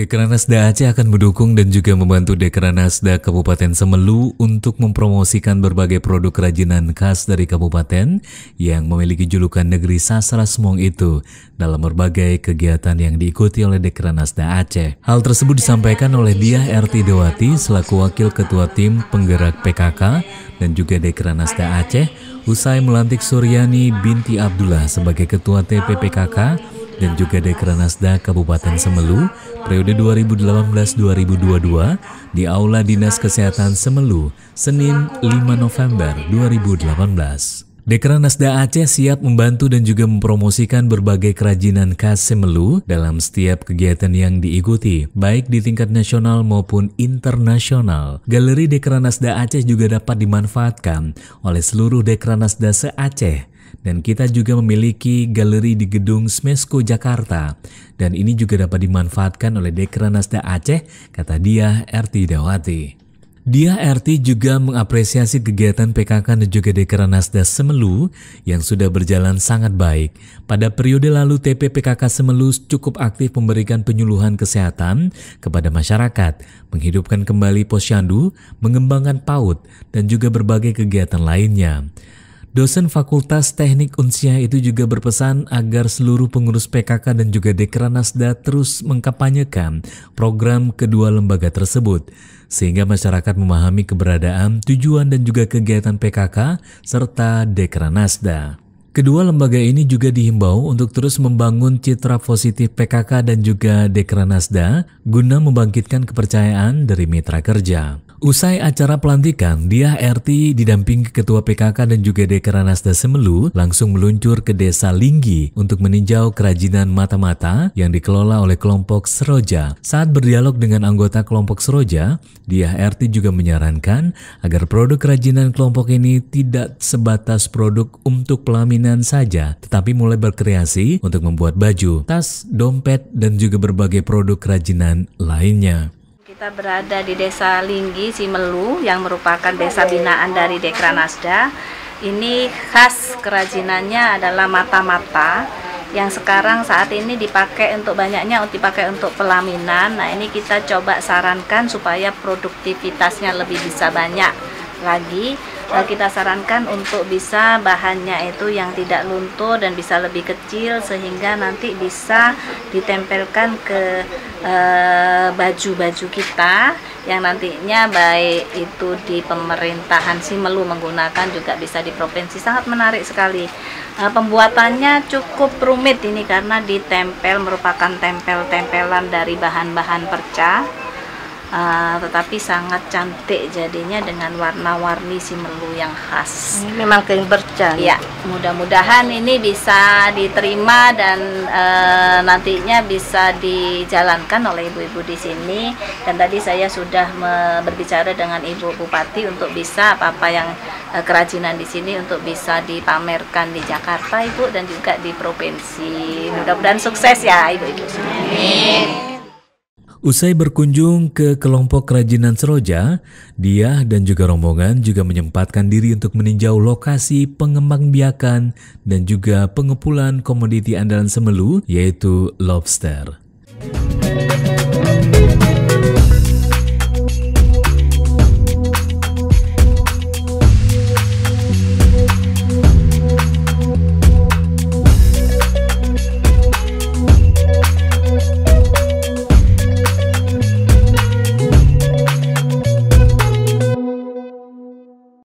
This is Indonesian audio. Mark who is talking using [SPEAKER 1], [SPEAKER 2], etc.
[SPEAKER 1] Dekranasda Aceh akan mendukung dan juga membantu Dekranasda Kabupaten Semelu untuk mempromosikan berbagai produk kerajinan khas dari kabupaten yang memiliki julukan negeri sastra semong itu dalam berbagai kegiatan yang diikuti oleh Dekranasda Aceh. Hal tersebut disampaikan oleh Diah RT Dewati selaku Wakil Ketua Tim Penggerak PKK dan juga Dekranasda Aceh usai melantik Suryani binti Abdullah sebagai Ketua TPPKK dan juga Dekranasda Kabupaten Semelu periode 2018-2022 di Aula Dinas Kesehatan Semelu, Senin 5 November 2018. Dekranasda Aceh siap membantu dan juga mempromosikan berbagai kerajinan khas Semelu dalam setiap kegiatan yang diikuti, baik di tingkat nasional maupun internasional. Galeri Dekranasda Aceh juga dapat dimanfaatkan oleh seluruh Dekranasda se-Aceh dan kita juga memiliki galeri di gedung Smesco Jakarta dan ini juga dapat dimanfaatkan oleh Dekranasda Aceh, kata dia RT Dawati. Dia RT juga mengapresiasi kegiatan PKK dan juga Dekranasda Semelu yang sudah berjalan sangat baik. Pada periode lalu TP PKK Semelu cukup aktif memberikan penyuluhan kesehatan kepada masyarakat, menghidupkan kembali posyandu, mengembangkan PAUD, dan juga berbagai kegiatan lainnya. Dosen Fakultas Teknik Unsia itu juga berpesan agar seluruh pengurus PKK dan juga Dekranasda terus mengkampanyekan program kedua lembaga tersebut sehingga masyarakat memahami keberadaan, tujuan dan juga kegiatan PKK serta Dekranasda. Kedua lembaga ini juga dihimbau untuk terus membangun citra positif PKK dan juga Dekranasda guna membangkitkan kepercayaan dari mitra kerja. Usai acara pelantikan, Dia RT didampingi Ketua PKK dan juga Dekranasda Semelu langsung meluncur ke Desa Linggi untuk meninjau kerajinan mata-mata yang dikelola oleh kelompok Seroja. Saat berdialog dengan anggota kelompok Seroja, Dia RT juga menyarankan agar produk kerajinan kelompok ini tidak sebatas produk untuk pelaminan saja, tetapi mulai berkreasi untuk membuat baju, tas, dompet, dan juga berbagai produk kerajinan lainnya.
[SPEAKER 2] Kita berada di Desa Linggi, Simelu, yang merupakan desa binaan dari Dekranasda. Ini khas kerajinannya adalah mata-mata yang sekarang saat ini dipakai untuk banyaknya dipakai untuk pelaminan. Nah, ini kita coba sarankan supaya produktivitasnya lebih bisa banyak lagi uh, kita sarankan untuk bisa bahannya itu yang tidak luntur dan bisa lebih kecil sehingga nanti bisa ditempelkan ke baju-baju uh, kita yang nantinya baik itu di pemerintahan Simelu menggunakan juga bisa di provinsi. Sangat menarik sekali. Uh, pembuatannya cukup rumit ini karena ditempel merupakan tempel-tempelan dari bahan-bahan perca uh, tetapi sangat cantik jadinya dengan warna-warni simelu yang khas.
[SPEAKER 3] Ini memang kain berca.
[SPEAKER 2] Ya, mudah-mudahan ini bisa diterima dan uh, nantinya bisa dijalankan oleh ibu-ibu di sini. Dan tadi saya sudah berbicara dengan ibu bupati untuk bisa apa-apa yang uh, kerajinan di sini untuk bisa dipamerkan di Jakarta, ibu, dan juga di provinsi. Mudah-mudahan sukses ya, ibu-ibu. Amin.
[SPEAKER 1] Usai berkunjung ke kelompok kerajinan Seroja, dia dan juga rombongan juga menyempatkan diri untuk meninjau lokasi pengembangbiakan dan juga pengepulan komoditi andalan Semelu yaitu lobster.